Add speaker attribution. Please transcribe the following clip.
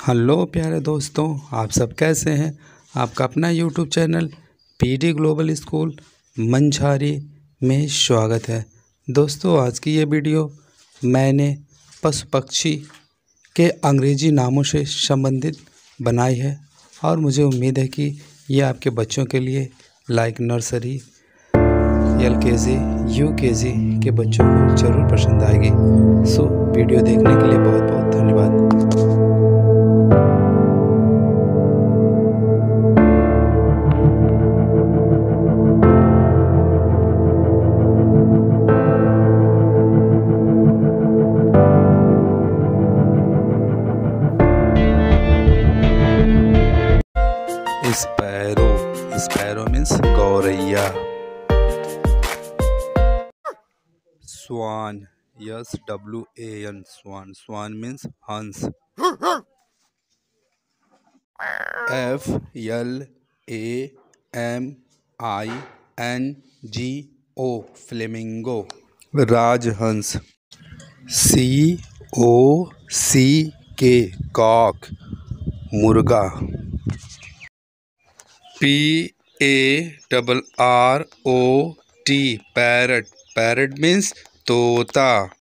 Speaker 1: Hello प्यारे दोस्तों, आप सब कैसे हैं? आपका अपना YouTube channel PD global school Manjhari में स्वागत है। दोस्तों, आज की ये वीडियो मैंने पशु पक्षी के अंग्रेज़ी नामों से संबंधित बनाई है और मुझे उम्मीद है कि ये आपके बच्चों के लिए लाइक नर्सरी एल के जी यू के जी के बच्चों को ज़रूर पसंद आएगी। सो वीडियो देखने के लिए बहुत स्पैरो स्पैरो मीन्स गौरैया swan yes W A N swan swan means हंस F L A M I N G O flamingo Rajhans C O C K cock मुर्गा P A double R O T parrot parrot means तोता.